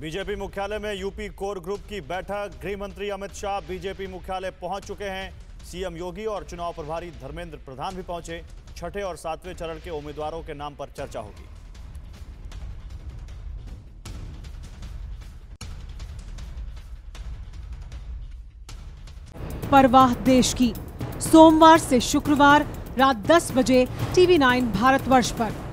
BJP मुख्यालय में UP core group की बैठक। गृह मंत्री अमित शाह बीजेपी मुख्यालय पहुँच चुके हैं। सीएम योगी और चुनाव प्रभारी धर्मेंद्र प्रधान भी पहुँचे। छठे और सातवें चरण के उम्मीदवारों के नाम पर चर्चा होगी। परवाह देश की। सोमवार से शुक्रवार रात 10 बजे टीवी 9 भारतवर्ष पर।